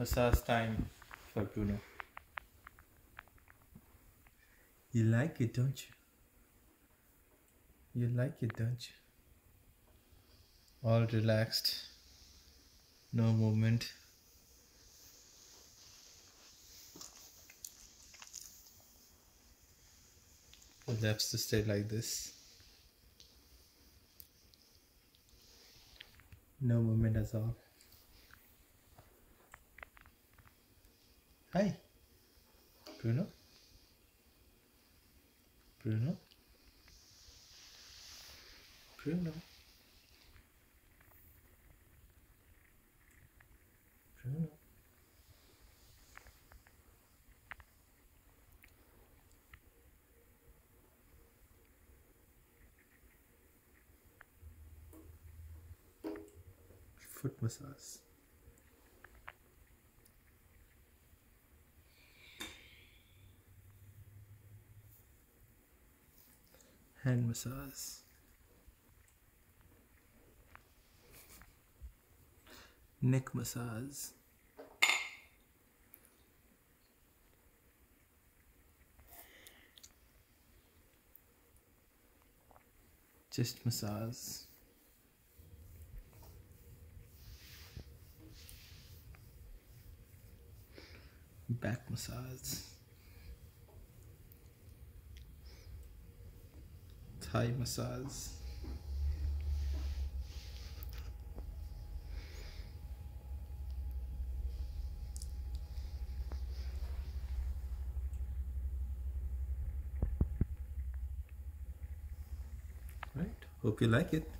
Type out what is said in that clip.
massage time for Bruno. You like it, don't you? You like it, don't you? All relaxed, no movement. Has to stay like this. No movement at all. Hi, Bruno? Bruno? Bruno? Bruno? Foot massage. Hand massage. Neck massage. Chest massage. Back massage Thai massage. Right, hope you like it.